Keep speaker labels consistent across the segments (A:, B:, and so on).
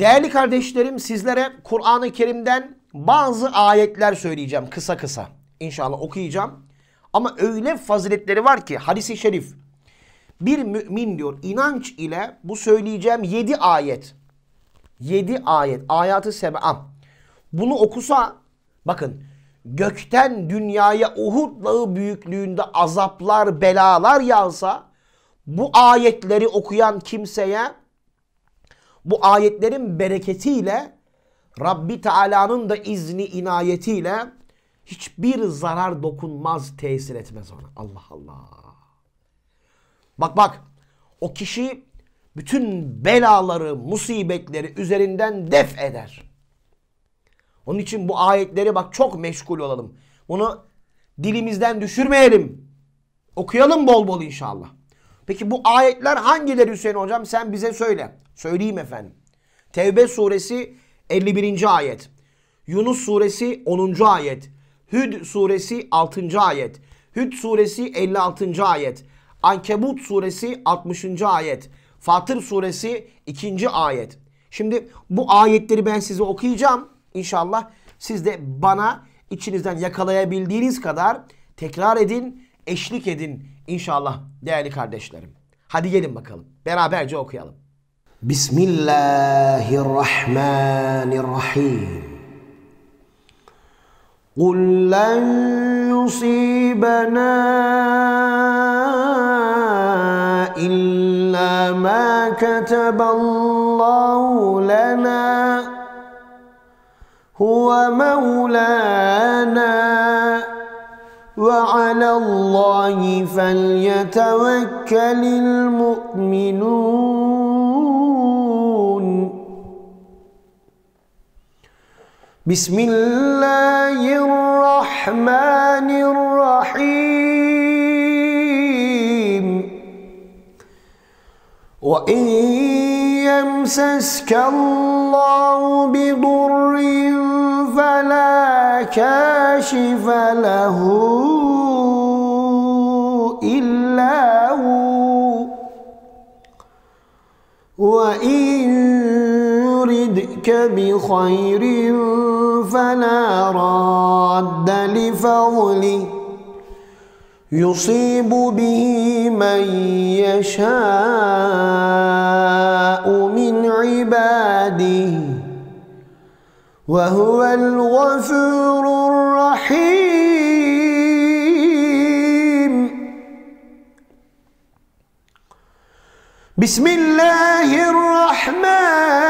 A: Değerli kardeşlerim sizlere Kur'an-ı Kerim'den bazı ayetler söyleyeceğim kısa kısa. İnşallah okuyacağım. Ama öyle faziletleri var ki hadisi şerif. Bir mümin diyor inanç ile bu söyleyeceğim yedi ayet. yedi ayet. Ayatı seb'a. Bunu okusa bakın gökten dünyaya Uhud dağı büyüklüğünde azaplar belalar yağsa bu ayetleri okuyan kimseye bu ayetlerin bereketiyle Rabbi Teala'nın da izni inayetiyle hiçbir zarar dokunmaz, tesir etmez ona. Allah Allah. Bak bak o kişi bütün belaları, musibetleri üzerinden def eder. Onun için bu ayetleri bak çok meşgul olalım. Bunu dilimizden düşürmeyelim. Okuyalım bol bol inşallah. Peki bu ayetler hangileri Hüseyin hocam sen bize söyle. Söyleyeyim efendim. Tevbe suresi 51. ayet. Yunus suresi 10. ayet. Hüd suresi 6. ayet. Hüd suresi 56. ayet. Ankebut suresi 60. ayet. Fatır suresi 2. ayet. Şimdi bu ayetleri ben size okuyacağım. İnşallah siz de bana içinizden yakalayabildiğiniz kadar tekrar edin, eşlik edin inşallah değerli kardeşlerim. Hadi gelin bakalım. Beraberce okuyalım. بسم الله الرحمن الرحيم
B: قل لن يصيبنا إلا ما كتب الله لنا هو مولانا وعلى الله فليتوكل المؤمنون بسم الله الرحمن الرحيم وإن يمسسك الله بضر فلا كاشف له إلا هو وإن جئت بخير فلا راد لفضله يصيب به من يشاء من عباده وهو الغفور الرحيم بسم الله الرحمن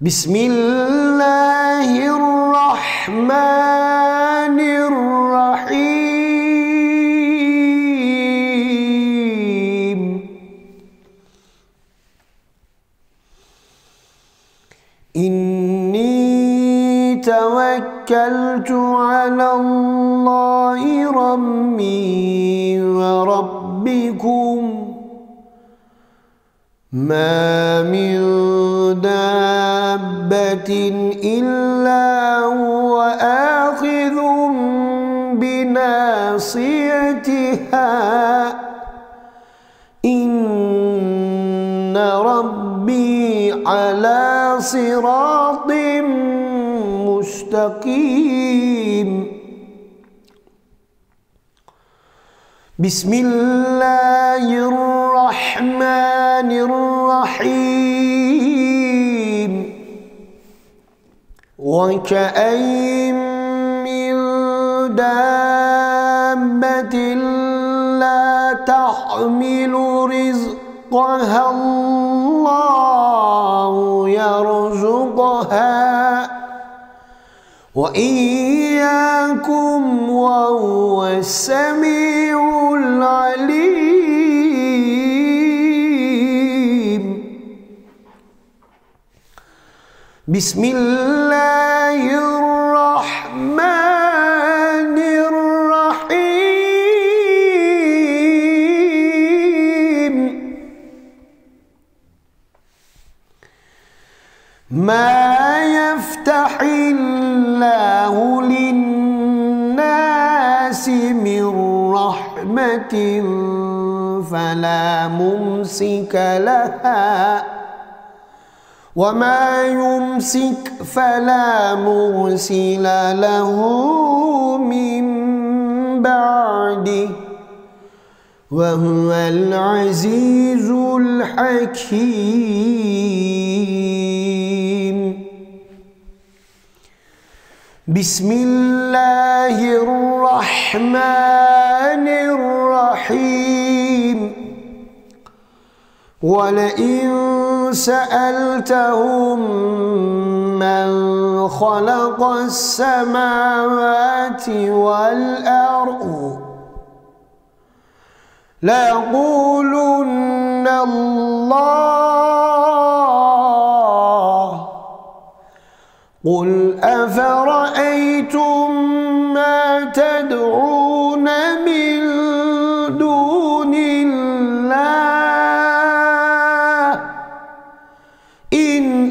B: بسم الله الرحمن الرحيم إني توكلت على الله ربي وربكم ما من دار دابة إلا هو آخذ بناصيتها إن ربي على صراط مستقيم بسم الله الرحمن الرحيم وكأي من دابة لا تحمل رزقها الله يرزقها وإياكم وهو السميع العليم بسم الله الرحمن الرحيم ما يفتح الله للناس من رحمة فلا ممسك لها وما يمسك فلا مرسل له من بعده وهو العزيز الحكيم بسم الله الرحمن الرحيم ولئن سألتهم من خلق السماوات والأرض ليقولن الله قل أفرأيتم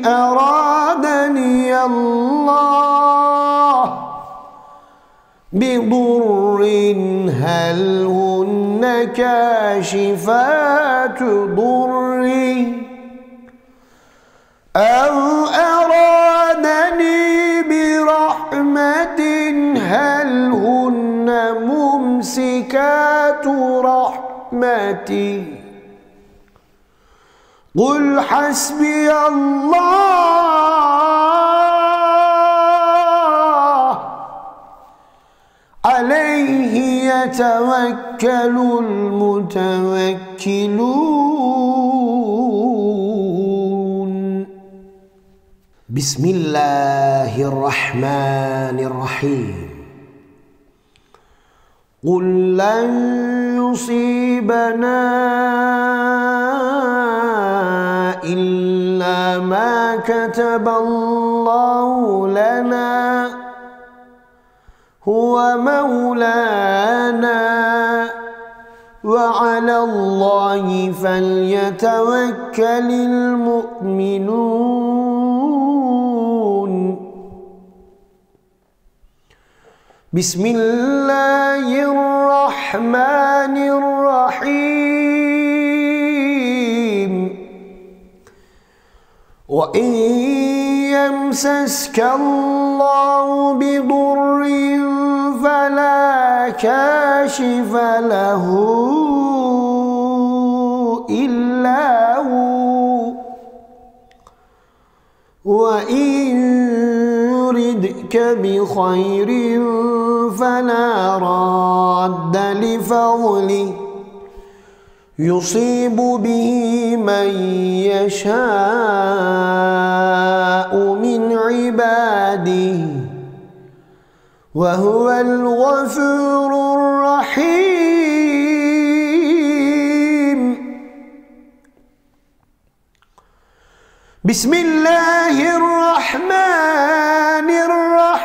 B: أرادني الله بضر هل هن كاشفات ضري أو أرادني برحمة هل هن ممسكات رحمتي قل حسبي الله عليه يتوكل المتوكلون
A: بسم الله الرحمن الرحيم قل لن
B: يصيبنا ما كتب الله لنا هو مولانا وعلى الله فليتوكل المؤمنون بسم الله الرحمن الرحيم وإن يمسسك الله بضر فلا كاشف له إلا هو وإن يردك بخير فلا راد لفضله يصيب به من يشاء من عباده وهو الغفور الرحيم بسم الله الرحمن الرحيم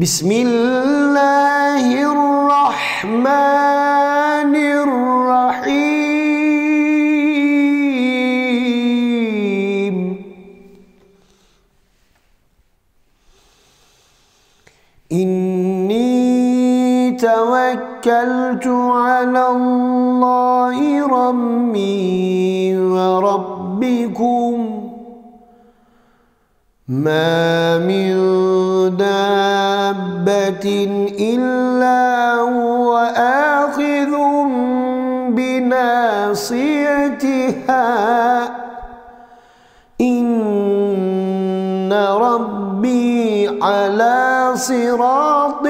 B: بسم الله الرحمن الرحيم إني توكلت على الله ربي وربكم ما إلا هو آخذ بناصيتها إن ربي على صراط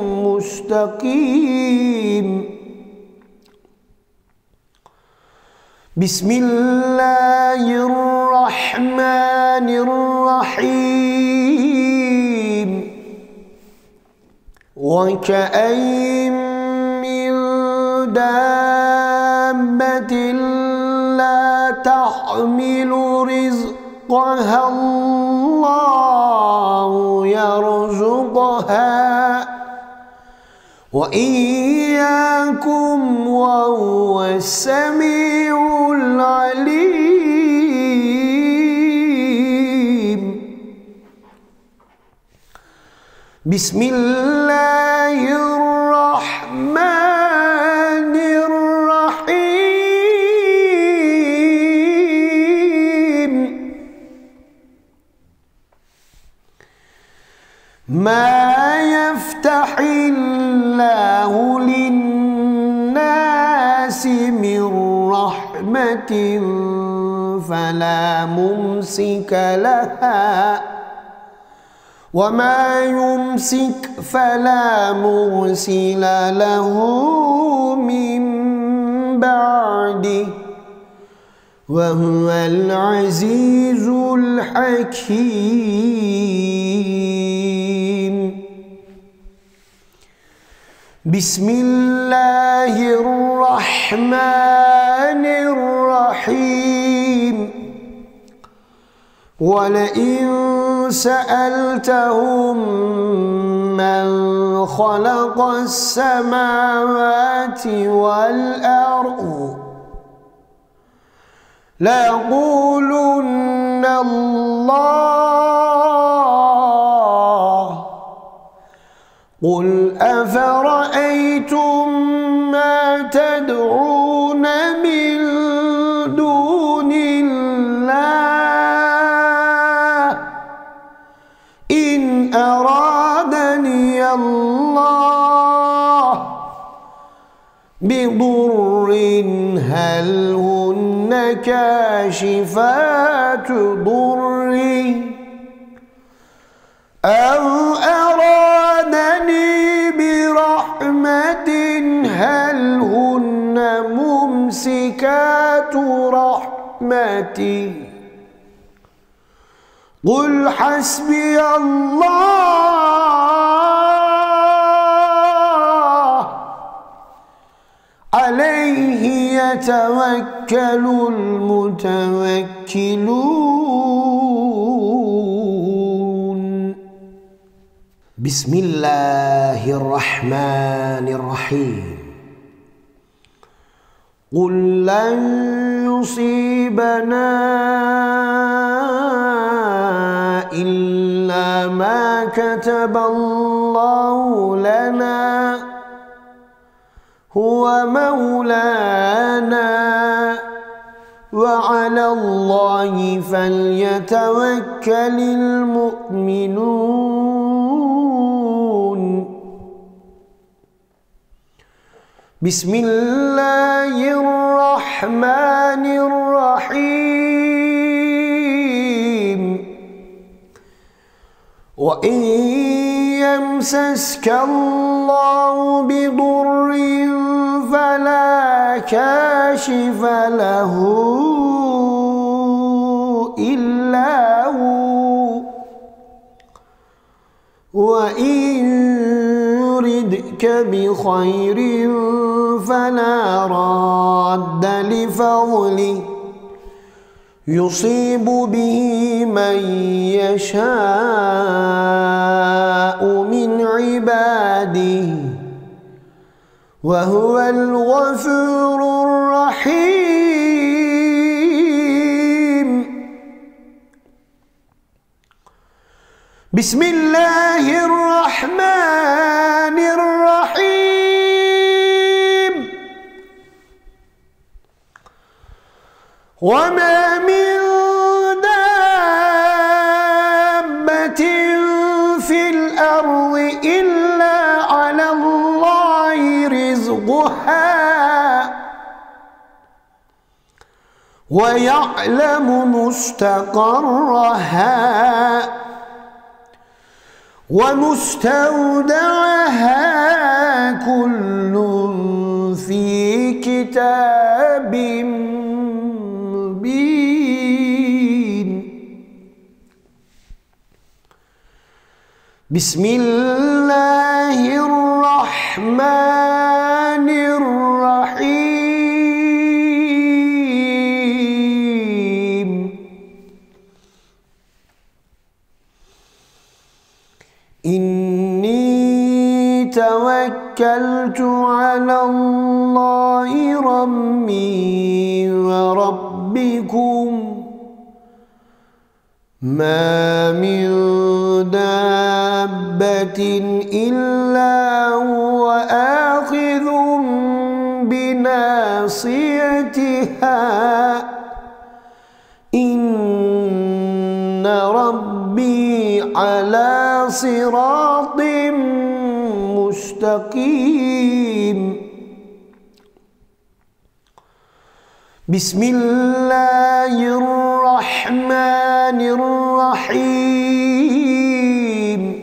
B: مستقيم بسم الله الرحمن الرحيم وكأين من دابة لا تحمل رزقها الله يرزقها وإياكم وهو السميع العليم بسم الله الرحمن الرحيم ما يفتح الله للناس من رحمة فلا ممسك لها وما يمسك فلا مرسل له من بعده وهو العزيز الحكيم بسم الله الرحمن الرحيم ولئن سألتهم من خلق السماوات والأرض ليقولن الله قل أفرأيتم ما تدعون بضر هل هن كاشفات ضر أو أرادني برحمة هل هن ممسكات رحمتي قل حسبي الله عليه يتوكل المتوكلون
A: بسم الله الرحمن الرحيم قل لن
B: يصيبنا إلا ما كتب الله لنا هو مولانا وعلى الله فليتوكل المؤمنون بسم الله الرحمن الرحيم وإن يمسسك الله بضر ولا كاشف له إلا هو وإن يردك بخير فلا راد لفضله يصيب به من يشاء من عباده وهو الغفور الرحيم بسم الله الرحمن الرحيم وما من دابة في الأرض إلا ويعلم مستقرها ومستودعها كل في كتاب مبين بسم الله الرحمن الرحيم توكلت على الله ربي وربكم ما من دابة إلا هو آخذ بناصيتها إن ربي على صراط مستقيم بسم الله الرحمن الرحيم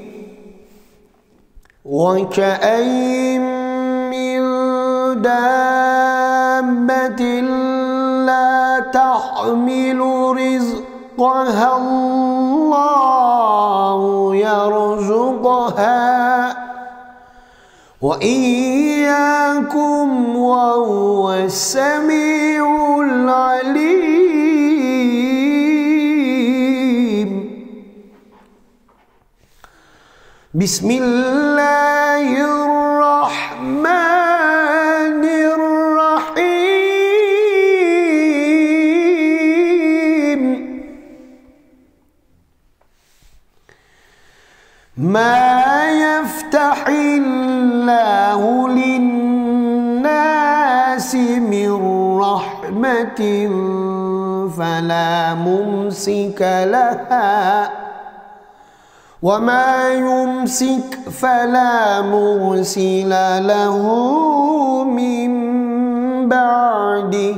B: وكأين من دابة لا تحمل رزقها الله يرزقها وإياكم وهو السميع العليم بسم الله الرحمن الرحيم ما فلا ممسك لها وما يمسك فلا مرسل له من بعده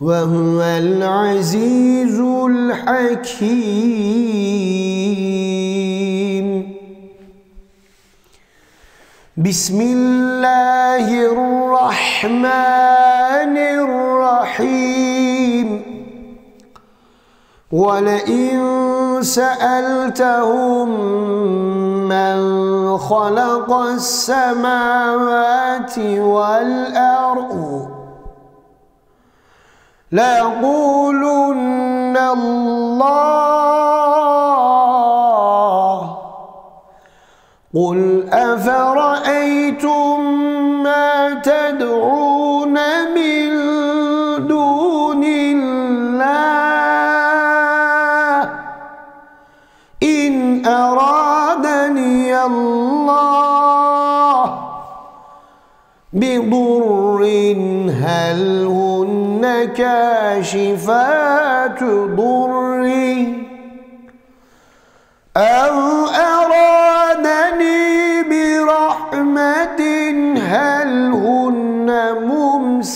B: وهو العزيز الحكيم بسم الله الرحمن الرحيم ولئن سألتهم من خلق السماوات والأرض ليقولن الله قل أفرأيتم ما تدعون من دون الله إن أرادني الله بضر هل هن كاشفات ضري أو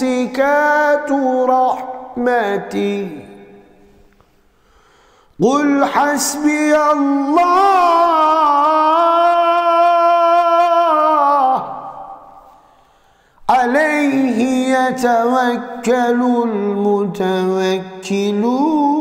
B: ممسكات رحمتي قل حسبي الله عليه يتوكل المتوكلون